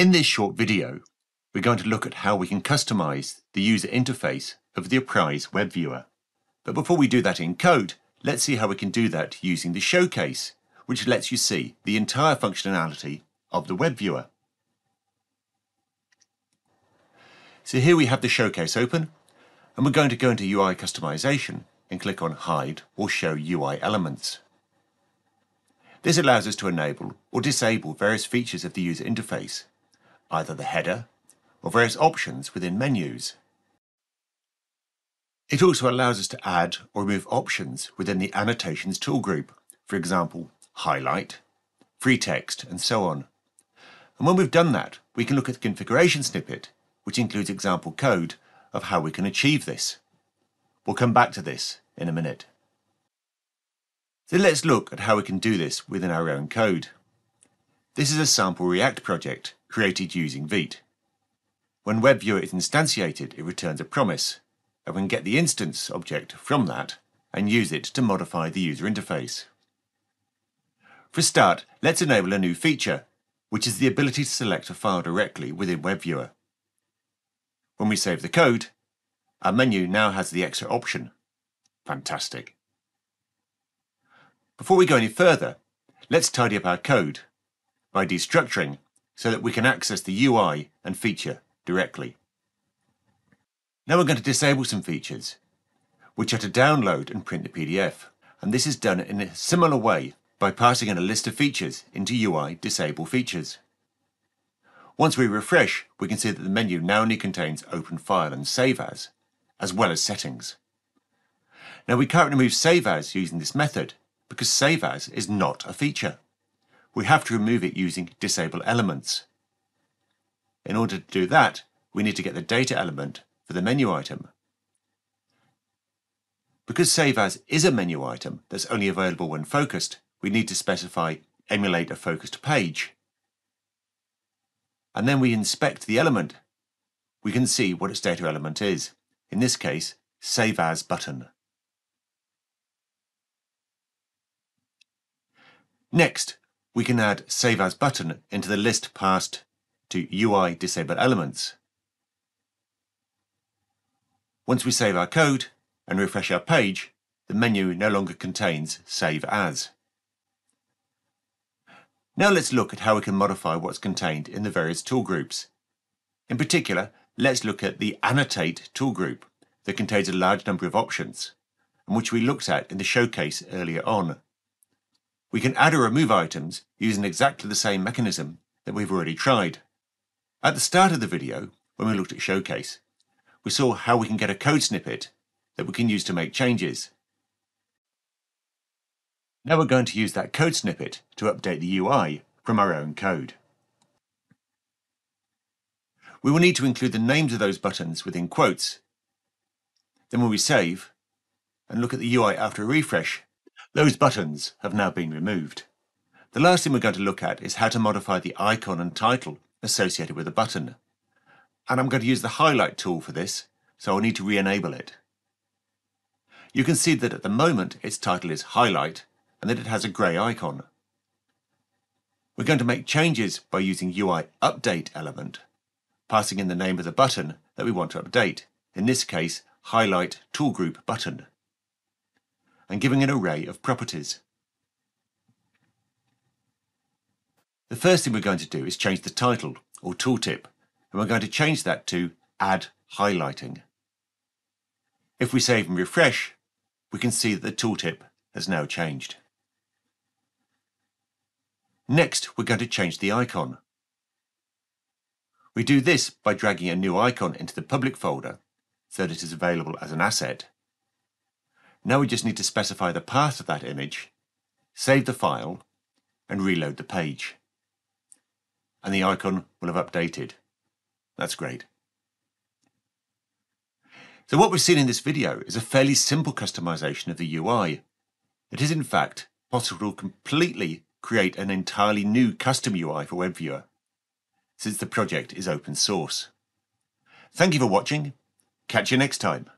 In this short video, we're going to look at how we can customize the user interface of the Apryse web viewer. But before we do that in code, let's see how we can do that using the showcase, which lets you see the entire functionality of the web viewer. So here we have the showcase open, and we're going to go into UI customization and click on Hide or Show UI Elements. This allows us to enable or disable various features of the user interface, either the header or various options within menus. It also allows us to add or remove options within the Annotations tool group, for example, highlight, free text, and so on. And when we've done that, we can look at the configuration snippet, which includes example code of how we can achieve this. We'll come back to this in a minute. So let's look at how we can do this within our own code. This is a sample React project created using Vite. When WebViewer is instantiated, it returns a promise, and we can get the instance object from that and use it to modify the user interface. For a start, let's enable a new feature, which is the ability to select a file directly within WebViewer. When we save the code, our menu now has the extra option. Fantastic. Before we go any further, let's tidy up our code by destructuring so that we can access the UI and feature directly. Now we're going to disable some features, which are to download and print the PDF. And this is done in a similar way by passing in a list of features into UI disable features. Once we refresh, we can see that the menu now only contains open file and save as, as well as settings. Now we can't remove save as using this method because save as is not a feature. We have to remove it using disable elements. In order to do that, we need to get the data element for the menu item. Because save as is a menu item that's only available when focused, we need to specify emulate a focused page. And then we inspect the element. We can see what its data element is. In this case, save as button. Next, we can add Save As button into the list passed to UI Disable Elements. Once we save our code and refresh our page, the menu no longer contains Save As. Now let's look at how we can modify what's contained in the various tool groups. In particular, let's look at the Annotate tool group that contains a large number of options, and which we looked at in the showcase earlier on. We can add or remove items using exactly the same mechanism that we've already tried. At the start of the video, when we looked at Showcase, we saw how we can get a code snippet that we can use to make changes. Now we're going to use that code snippet to update the UI from our own code. We will need to include the names of those buttons within quotes. Then when we save and look at the UI after a refresh, those buttons have now been removed. The last thing we're going to look at is how to modify the icon and title associated with a button. And I'm going to use the highlight tool for this, so I'll need to re-enable it. You can see that at the moment its title is highlight and that it has a grey icon. We're going to make changes by using UI update element, passing in the name of the button that we want to update, in this case highlight tool group button and giving an array of properties. The first thing we're going to do is change the title or tooltip and we're going to change that to add highlighting. If we save and refresh, we can see that the tooltip has now changed. Next, we're going to change the icon. We do this by dragging a new icon into the public folder so that it is available as an asset. Now we just need to specify the path of that image, save the file, and reload the page. And the icon will have updated. That's great. So what we've seen in this video is a fairly simple customization of the UI. It is in fact possible to completely create an entirely new custom UI for WebViewer, since the project is open source. Thank you for watching. Catch you next time.